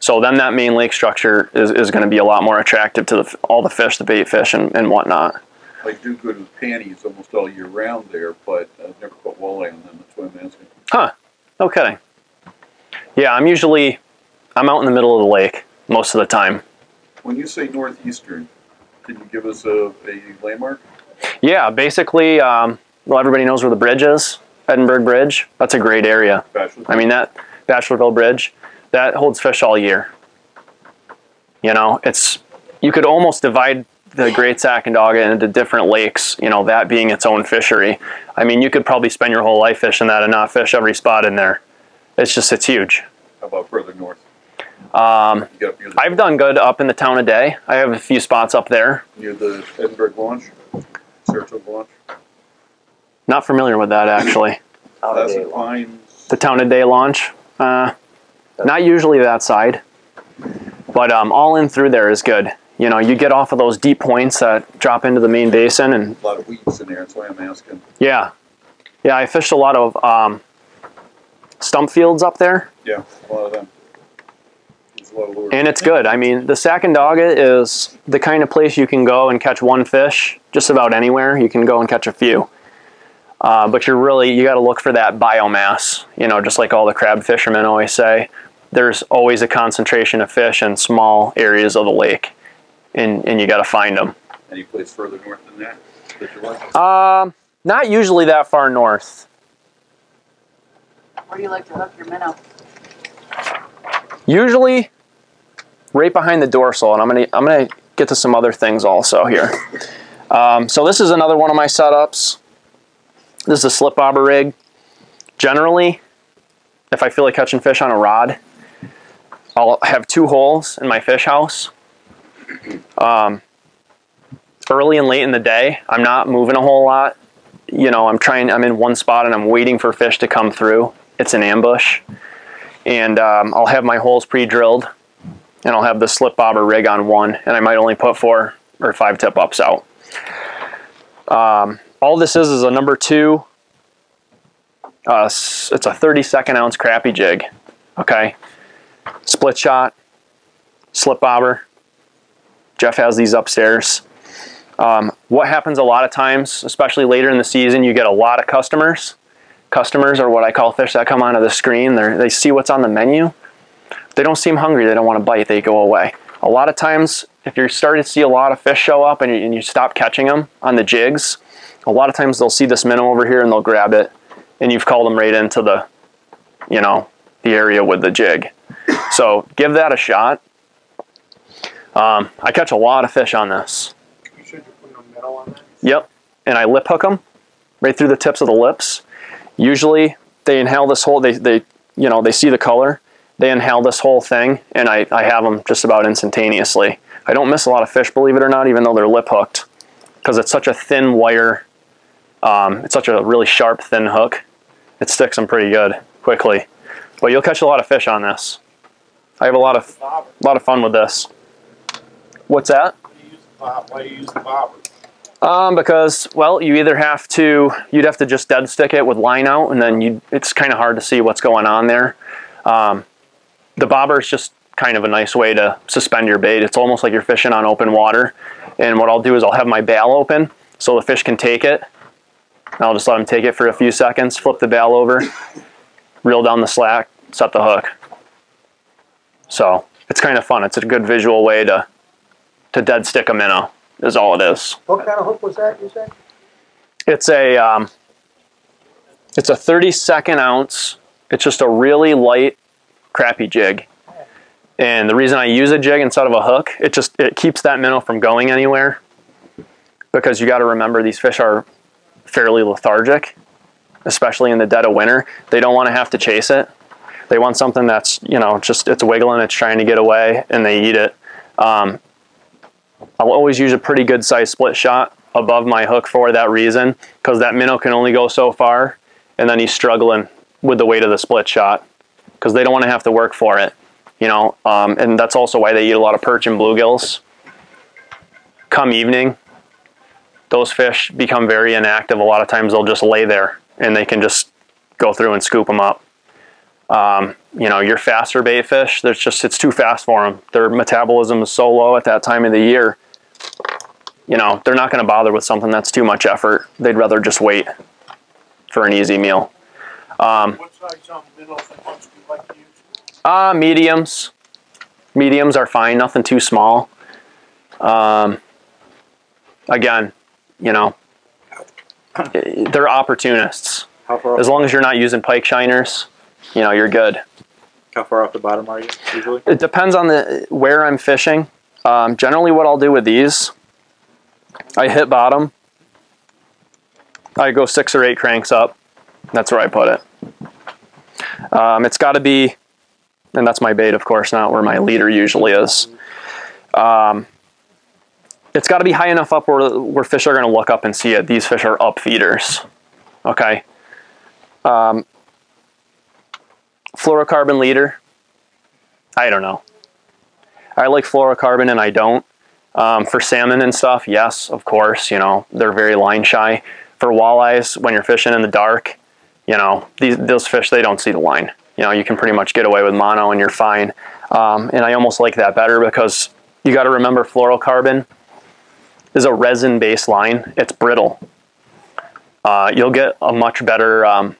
So then that main lake structure is, is going to be a lot more attractive to the, all the fish, the bait fish, and, and whatnot. I do good with panties almost all year round there, but I've never caught walleye on them. That's why I'm asking. No kidding. Yeah, I'm usually I'm out in the middle of the lake most of the time. When you say northeastern, can you give us a, a landmark? Yeah, basically, um, well, everybody knows where the bridge is, Edinburg Bridge. That's a great area. I mean, that Batchellerville Bridge, that holds fish all year. You know, it's you could almost divide the Great Sacandaga into different lakes. You know, that being its own fishery. I mean, you could probably spend your whole life fishing that and not fish every spot in there. It's just it's huge. How about further north? Um, You get the, I've done good up in the town of Day. I have a few spots up there. near the Edinburg launch, Saratoga launch, Not familiar with that actually. Out of Pleasant date. Pines. The town of Day launch. Uh, not usually that side, but um, all in through there is good. You know, you get off of those deep points that drop into the main basin, and A lot of weeds in there. That's why I'm asking. yeah, yeah. I fished a lot of um, stump fields up there, Yeah, a lot of them. There's a lot of lures. And it's good. I mean, the Sacandaga is the kind of place you can go and catch one fish just about anywhere. You can go and catch a few. Uh, but you're really you got to look for that biomass. You know, just like all the crab fishermen always say, there's always a concentration of fish in small areas of the lake, and and you got to find them. Any place further north than that that you like? Um, not usually that far north. Where do you like to hook your minnow? Usually, right behind the dorsal, and I'm gonna I'm gonna get to some other things also here. Um, so this is another one of my setups. This is a slip bobber rig. Generally, if I feel like catching fish on a rod, I'll have two holes in my fish house. Um, early and late in the day, I'm not moving a whole lot. You know, I'm trying. I'm in one spot and I'm waiting for fish to come through. It's an ambush and um, I'll have my holes pre-drilled and I'll have the slip bobber rig on one and I might only put four or five tip ups out. Um, all this is is a number two, uh, it's a 32nd ounce crappie jig, okay? Split shot, slip bobber. Jeff has these upstairs. Um, what happens a lot of times, especially later in the season, you get a lot of customers customers are what I call fish that come onto the screen. They they see what's on the menu. They don't seem hungry. They don't want to bite. They go away. A lot of times, if you're starting to see a lot of fish show up and you, and you stop catching them on the jigs, a lot of times they'll see this minnow over here and they'll grab it, and you've called them right into the, you know, the area with the jig. So give that a shot. Um, I catch a lot of fish on this. You said you're a on that? Yep. And I lip hook them right through the tips of the lips. Usually they inhale this whole, they, they you know, they see the color. They inhale this whole thing and I, I have them just about instantaneously. I don't miss a lot of fish, believe it or not, even though they're lip hooked because it's such a thin wire. Um, it's such a really sharp, thin hook. It sticks them pretty good quickly. But you'll catch a lot of fish on this. I have a lot of, Bobber. lot of fun with this. What's that? Why do you use the bobber? Um, because well, you either have to you'd have to just dead stick it with line out, and then you it's kind of hard to see what's going on there. Um, the bobber is just kind of a nice way to suspend your bait. It's almost like you're fishing on open water. And what I'll do is I'll have my bail open so the fish can take it. I'll just let them take it for a few seconds, flip the bail over, reel down the slack, set the hook. So it's kind of fun. It's a good visual way to to dead stick a minnow. Is all it is. What kind of hook was that, you said? It's a um, it's a 32nd ounce. It's just a really light, crappy jig. And the reason I use a jig instead of a hook, it just it keeps that minnow from going anywhere. Because you got to remember these fish are fairly lethargic, especially in the dead of winter. They don't want to have to chase it. They want something that's you know just it's wiggling, it's trying to get away, and they eat it. Um, I'll always use a pretty good size split shot above my hook for that reason because that minnow can only go so far and then he's struggling with the weight of the split shot because they don't want to have to work for it you know? Um, and that's also why they eat a lot of perch and bluegills. Come evening those fish become very inactive. A lot of times they'll just lay there and they can just go through and scoop them up. Um, you know your faster bait fish there's just it's too fast for them their metabolism is so low at that time of the year you know, they're not going to bother with something that's too much effort. They'd rather just wait for an easy meal. Um, uh, mediums. Mediums are fine, nothing too small. Um, again, you know, they're opportunists. How far As long as you're not using pike shiners, you know, you're good. how far off the bottom are you usually? It depends on the where I'm fishing. Um, generally, what I'll do with these, I hit bottom. I go six or eight cranks up. That's where I put it. Um, it's got to be, and that's my bait, of course, not where my leader usually is. Um, it's got to be high enough up where, where fish are going to look up and see it. These fish are up feeders. Okay. Um, fluorocarbon leader. I don't know. I like fluorocarbon and I don't. Um, for salmon and stuff, yes, of course, you know, they're very line shy. For walleyes, when you're fishing in the dark, you know, these, those fish, they don't see the line. You know, you can pretty much get away with mono and you're fine. Um, and I almost like that better because you got to remember fluorocarbon is a resin-based line. It's brittle. Uh, you'll get a much better um,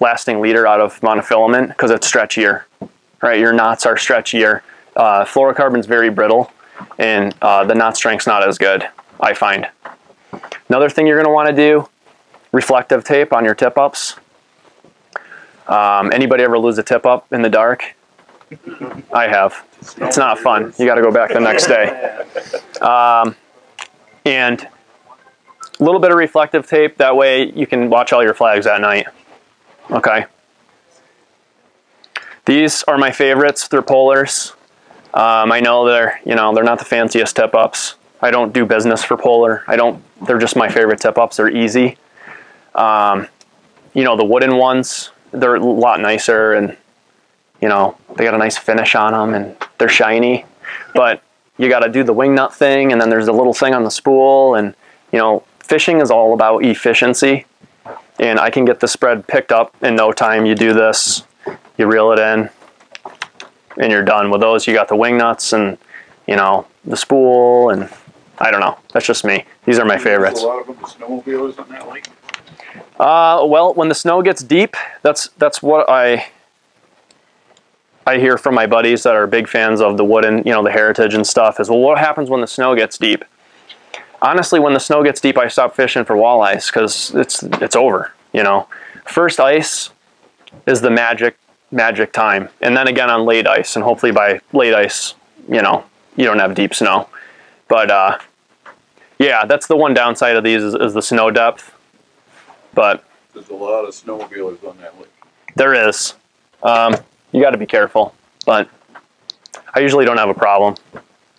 lasting leader out of monofilament because it's stretchier, right? Your knots are stretchier. Uh, fluorocarbon's very brittle, and uh, the knot strength's not as good, I find. Another thing you're going to want to do, reflective tape on your tip-ups. Um, anybody ever lose a tip-up in the dark? I have. It's not fun. You got to go back the next day. Um, and a little bit of reflective tape, that way you can watch all your flags at night. Okay. These are my favorites. They're polars. Um, I know they're, you know, they're not the fanciest tip ups. I don't do business for polar. I don't, they're just my favorite tip ups. They're easy. Um, you know, the wooden ones, they're a lot nicer and, you know, they got a nice finish on them and they're shiny. But you got to do the wing nut thing and then there's a little thing on the spool and, you know, fishing is all about efficiency. And I can get the spread picked up in no time. You do this, you reel it in, and you're done. With those, you got the wing nuts and, you know, the spool, and I don't know. That's just me. These are my favorites. A lot of them, the snowmobilers on that lake. Uh, well, when the snow gets deep, that's that's what I I hear from my buddies that are big fans of the wooden, you know, the heritage and stuff. Is well, what happens when the snow gets deep? Honestly, when the snow gets deep, I stop fishing for walleyes because it's it's over. You know, first ice is the magic magic time, and then again on late ice, and hopefully by late ice, you know, you don't have deep snow. But uh, yeah, that's the one downside of these is, is the snow depth. But There's a lot of snowmobilers on that lake. there is. Um, you got to be careful, but I usually don't have a problem.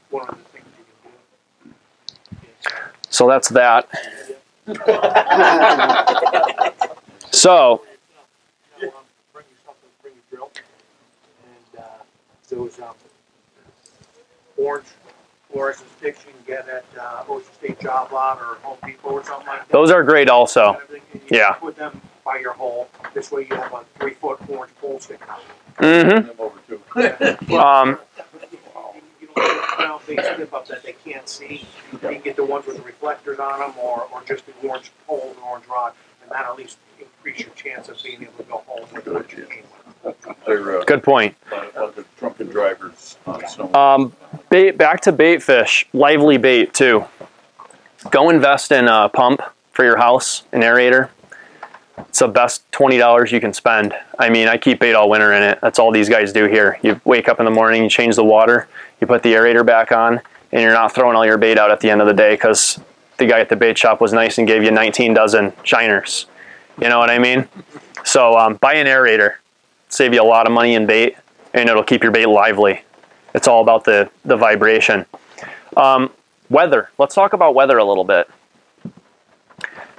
One of the things you can do. So that's that. So is, um, Bring you something, bring you drill. And, uh, those, um, orange fluorescent sticks you can get at, uh, Ocean State Job Lot or Home Depot or something like that. those are great also. Kind. You yeah. Put them by your hole. This way you have a three foot orange pole sticking out. hmm Turn them over too. Um, You don't get a round big slip up that they can't see. You can get the ones with the reflectors on them or, or just the orange pole, the orange rod. And that at least increase your chance of being able to go home with what you came with. They're, uh, good point. drunken driver. on? Um, bait, back to bait fish, lively bait too. Go invest in a pump for your house, an aerator. It's the best twenty dollars you can spend. I mean, I keep bait all winter in it. That's all these guys do here. You wake up in the morning, you change the water, you put the aerator back on, and you're not throwing all your bait out at the end of the day because the guy at the bait shop was nice and gave you 19 dozen shiners. You know what I mean? So um, buy an aerator, save you a lot of money in bait, and it'll keep your bait lively. It's all about the, the vibration. Um, weather. Let's talk about weather a little bit.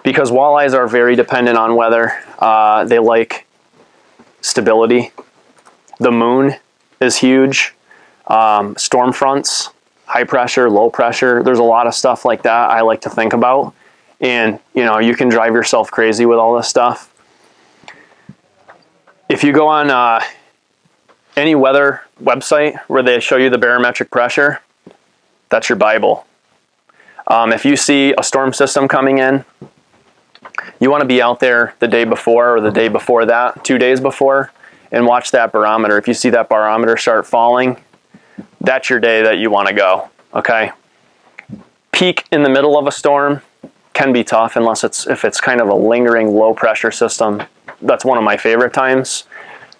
Because walleyes are very dependent on weather. Uh, they like stability. The moon is huge. Um, storm fronts, high pressure, low pressure. There's a lot of stuff like that I like to think about. And, you know, you can drive yourself crazy with all this stuff. If you go on uh, any weather website where they show you the barometric pressure, that's your Bible. Um, if you see a storm system coming in, you want to be out there the day before or the day before that, two days before, and watch that barometer. If you see that barometer start falling, that's your day that you want to go. Okay. Peak in the middle of a storm can be tough unless it's if it's kind of a lingering low pressure system. That's one of my favorite times.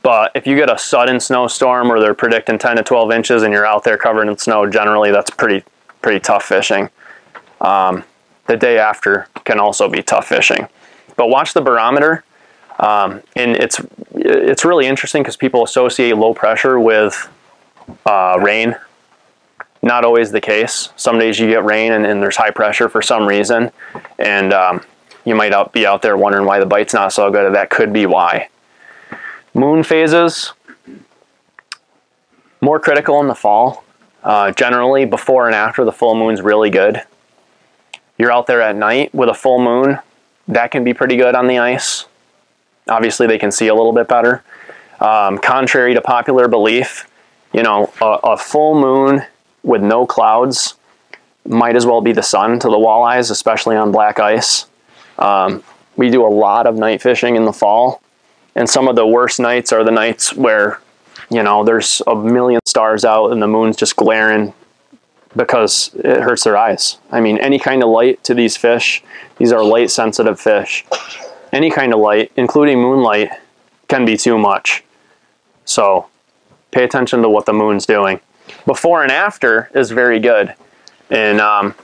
But if you get a sudden snowstorm or they're predicting 10 to 12 inches and you're out there covered in snow, generally that's pretty pretty tough fishing. Um, the day after can also be tough fishing. But watch the barometer, um, and it's it's really interesting because people associate low pressure with uh, rain. Not always the case. Some days you get rain and, and there's high pressure for some reason, and um, you might out, be out there wondering why the bite's not so good. That could be why. Moon phases, more critical in the fall. Uh, generally, before and after the full moon's really good. You're out there at night with a full moon, that can be pretty good on the ice. Obviously, they can see a little bit better. Um, contrary to popular belief, you know, a, a, full moon with no clouds might as well be the sun to the walleyes, especially on black ice. Um, we do a lot of night fishing in the fall, and some of the worst nights are the nights where, you know, there's a million stars out and the moon's just glaring because it hurts their eyes. I mean, any kind of light to these fish, these are light sensitive fish. Any kind of light, including moonlight, can be too much. So pay attention to what the moon's doing. Before and after is very good. And um,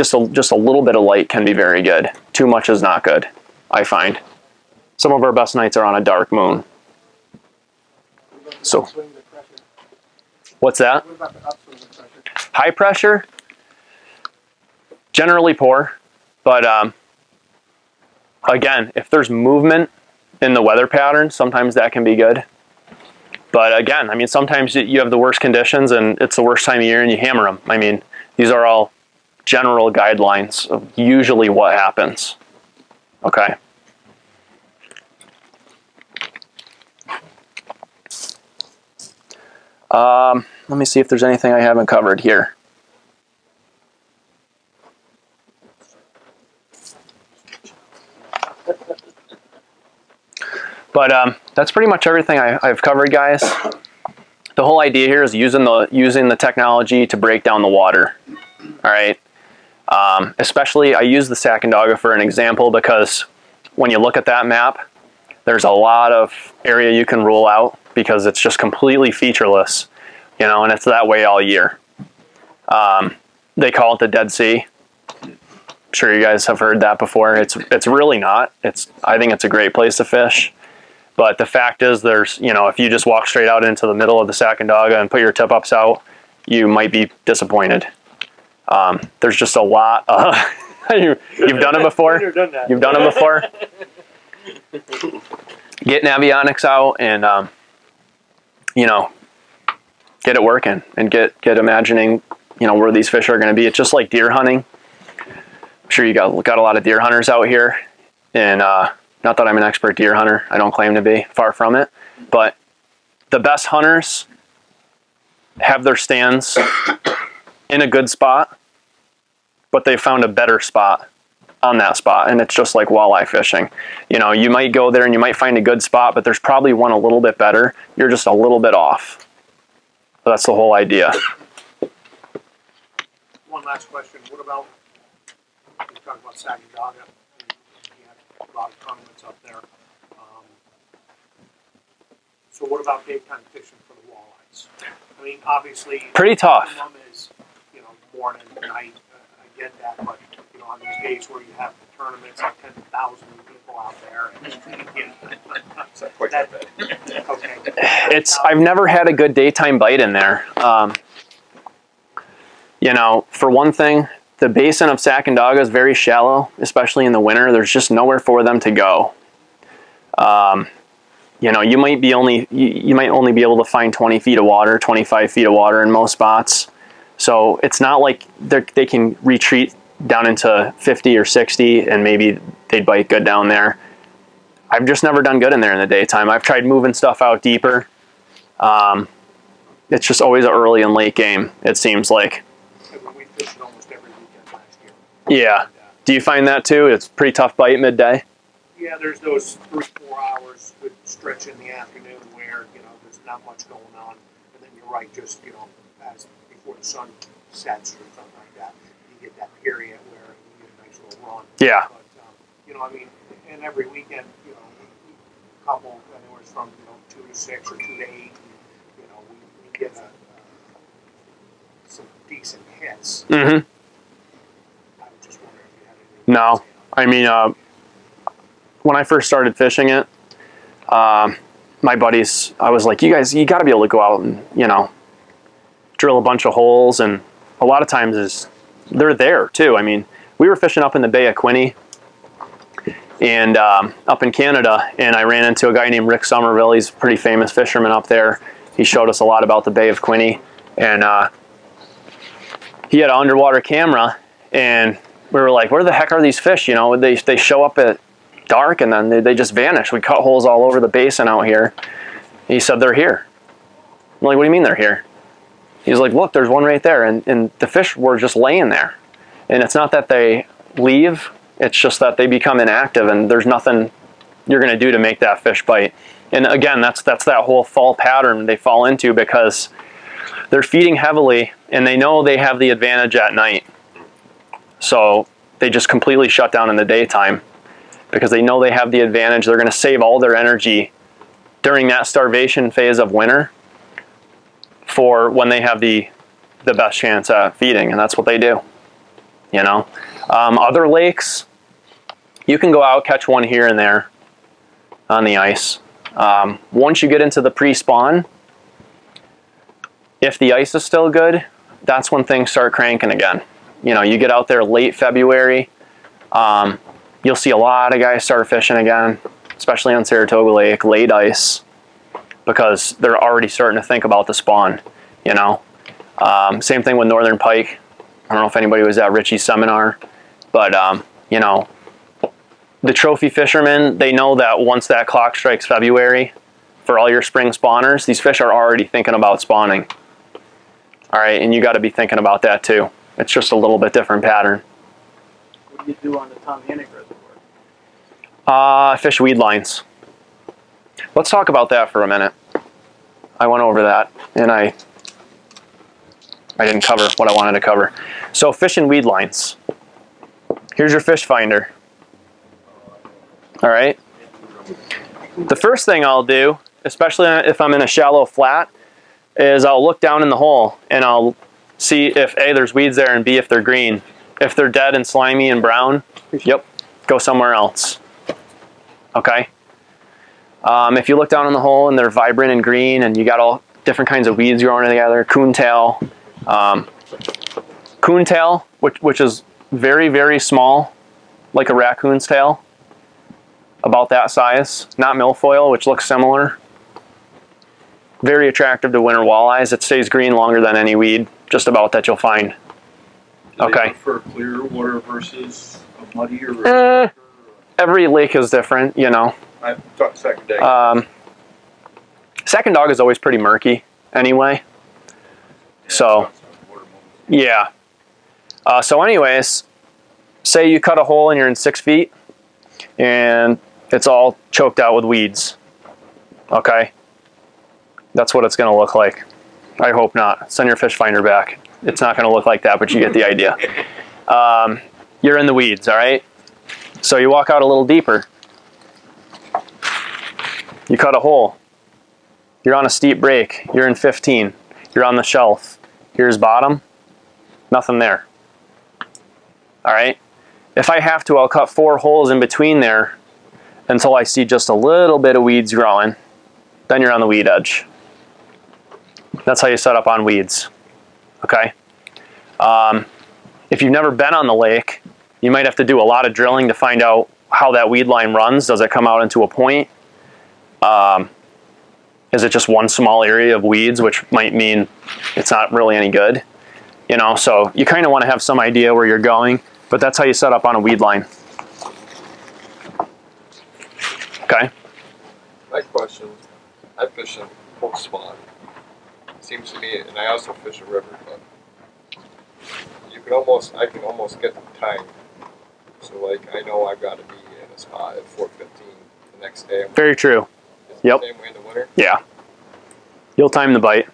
just, a, just a little bit of light can be very good. Too much is not good, I find. Some of our best nights are on a dark moon. So, what's that? High pressure, generally poor, but um, again, if there's movement in the weather pattern, sometimes that can be good. But again, I mean, sometimes you have the worst conditions and it's the worst time of year and you hammer them. I mean, these are all general guidelines of usually what happens. Okay. Um, let me see if there's anything I haven't covered here. But um, that's pretty much everything I, have covered, guys. The whole idea here is using the using the technology to break down the water. All right. Um, especially, I use the Sacandaga for an example because when you look at that map, there's a lot of area you can rule out because it's just completely featureless, you know, and it's that way all year. Um, they call it the Dead Sea. I'm sure you guys have heard that before. It's it's really not. It's I think it's a great place to fish. But the fact is, there's, you know, if you just walk straight out into the middle of the Sacandaga and put your tip ups out, you might be disappointed. Um, there's just a lot. Of, you, have done it before. You've done it before. Get Navionics out and, um, you know, get it working and get get imagining, you know, where these fish are going to be. It's just like deer hunting. I'm sure you got got a lot of deer hunters out here, and uh, not that I'm an expert deer hunter, I don't claim to be, far from it. But the best hunters have their stands in a good spot, but they found a better spot on that spot. And it's just like walleye fishing. You know, you might go there and you might find a good spot, but there's probably one a little bit better. You're just a little bit off. That's the whole idea. One last question, what about, you talked about Sacandaga, you had a lot of tournaments up there. Um, So what about daytime fishing for the walleyes? I mean, obviously. Pretty tough. Is, you know, morning, night, get that, but, you know, on these days where you have the tournaments, like ten thousand people out there, and, you know. It's not quite that bad. Okay. It's I've never had a good daytime bite in there. Um, you know, for one thing, the basin of Sacandaga is very shallow, especially in the winter. There's just nowhere for them to go. Um, you know, you might be only you, you might only be able to find 20 feet of water, 25 feet of water in most spots. So it's not like they can retreat down into 50 or 60 and maybe they'd bite good down there. I've just never done good in there in the daytime. I've tried moving stuff out deeper. Um, it's just always an early and late game. It seems like. Yeah. Do you find that too? It's pretty tough bite midday. Yeah, there's those three, four hours stretch in the afternoon where, you know, there's not much going on. And then you're right, just, you know, before the sun sets or something like that, you get that period where you get a nice little run. Yeah. But, um, you know, I mean, and every weekend, you know, a couple, anywhere from, you know, two to six or two to eight, and, you know, we, we get a, uh, some decent hits. Mm-hmm. I was just wondering if you had anything. No. to say on I mean, uh, when I first started fishing it, um, my buddies, I was like, you guys, you got to be able to go out and, you know, drill a bunch of holes. And a lot of times is they're there too. I mean, we were fishing up in the Bay of Quinte and um, up in Canada, and I ran into a guy named Rick Somerville. He's a pretty famous fisherman up there. He showed us a lot about the Bay of Quinte, and uh, he had an underwater camera, and we were like, where the heck are these fish? You know, they, they show up at dark and then they, they just vanish. We cut holes all over the basin out here. He said, they're here. I'm like, what do you mean they're here? He's like, look, there's one right there. And, and the fish were just laying there. And it's not that they leave, it's just that they become inactive and there's nothing you're going to do to make that fish bite. And again, that's, that's that whole fall pattern they fall into because they're feeding heavily and they know they have the advantage at night. So they just completely shut down in the daytime because they know they have the advantage. They're going to save all their energy during that starvation phase of winter for when they have the the best chance at feeding, and that's what they do. You know, um, other lakes, you can go out catch one here and there on the ice. Um, once you get into the pre-spawn, if the ice is still good, that's when things start cranking again. You know, you get out there late February, um, you'll see a lot of guys start fishing again, especially on Saratoga Lake, late ice, because they're already starting to think about the spawn, you know. Um, same thing with Northern Pike. I don't know if anybody was at Richie's seminar, but, um, you know, the trophy fishermen, they know that once that clock strikes February, for all your spring spawners, these fish are already thinking about spawning. All right, and you got to be thinking about that too. It's just a little bit different pattern. What do you do on the Tomhannock Reservoir? Uh, fish weed lines. Let's talk about that for a minute. I went over that and I I didn't cover what I wanted to cover. So fish and weed lines. Here's your fish finder. All right. The first thing I'll do, especially if I'm in a shallow flat, is I'll look down in the hole and I'll see if A, there's weeds there, and B, if they're green. If they're dead and slimy and brown, yep, go somewhere else. Okay? Um, if you look down in the hole and they're vibrant and green and you got all different kinds of weeds growing together, coontail, um, coontail, which, which is very, very small, like a raccoon's tail, about that size, not milfoil, which looks similar. Very attractive to winter walleyes. It stays green longer than any weed, just about that you'll find. Do Okay. prefer clear water versus a muddy or? Eh. Every lake is different, you know. I talked Sacandaga. Um, Sacandaga is always pretty murky anyway. so- Yeah. Uh, so, anyways, say you cut a hole and you're in six feet and it's all choked out with weeds. Okay? That's what it's going to look like. I hope not. Send your fish finder back. It's not going to look like that, but you get the idea. Um, you're in the weeds, all right? So you walk out a little deeper. You cut a hole. You're on a steep break. You're in 15. You're on the shelf. Here's bottom. Nothing there. All right? If I have to, I'll cut four holes in between there until I see just a little bit of weeds growing. Then you're on the weed edge. That's how you set up on weeds. Okay? Um, if you've never been on the lake, you might have to do a lot of drilling to find out how that weed line runs. Does it come out into a point? Um, is it just one small area of weeds, which might mean it's not really any good? You know, so you kind of want to have some idea where you're going, but that's how you set up on a weed line. Okay? My question, I fish in Hook spot. Seems to me, and I also fish a river, but you can almost, I can almost get the time. So like, I know I've got to be in a spot at four fifteen the next day. Very true. Is it the Yep. Same way in the winter? Yeah. You'll time the bite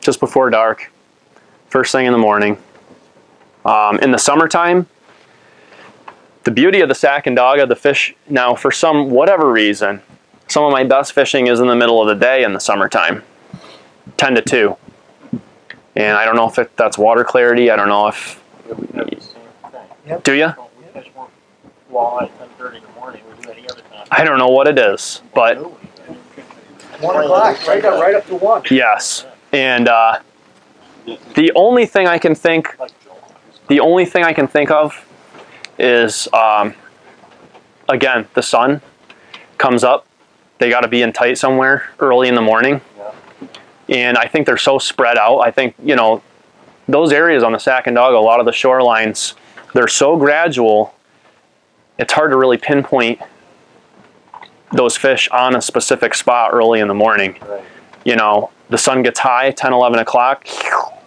just before dark, first thing in the morning. Um, in the summertime, the beauty of the Sacandaga, the fish, now for some, whatever reason, some of my best fishing is in the middle of the day in the summertime, 10 to 2. And I don't know if it, that's water clarity. I don't know if, do you? We fish more walleye at ten thirty in the morning, we do any other time. I don't know what it is, but One o'clock, right up, right up to one. yes. And uh, the only thing I can think The only thing I can think of is, um, again, the sun comes up. They got to be in tight somewhere early in the morning. And I think they're so spread out. I think, you know, those areas on the Sacandaga, a lot of the shorelines, they're so gradual, it's hard to really pinpoint those fish on a specific spot early in the morning. Right. You know, the sun gets high, 10, 11 o'clock,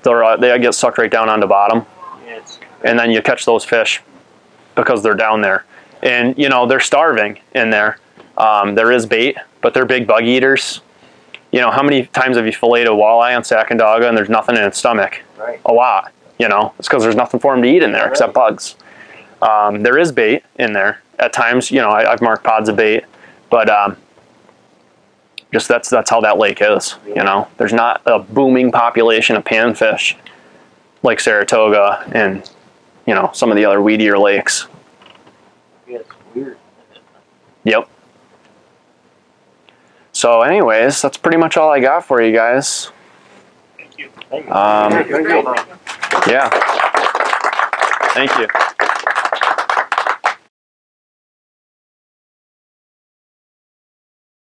they're, uh, get sucked right down onto bottom and then you catch those fish because they're down there. And you know they're starving in there. Um, there is bait, but they're big bug eaters. You know how many times have you filleted a walleye on Sacandaga and there's nothing in its stomach? Right. A lot. You know it's because there's nothing for them to eat in there except bugs. Um, there is bait in there at times. You know I, I've marked pods of bait, but um, just that's that's how that lake is. You know there's not a booming population of panfish like Saratoga and you know some of the other weedier lakes. yeah, it's weird. Yep. So, anyways, that's pretty much all I got for you guys. Thank you. Thank you. Um, Thank you. yeah. Thank you.